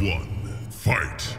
one, fight!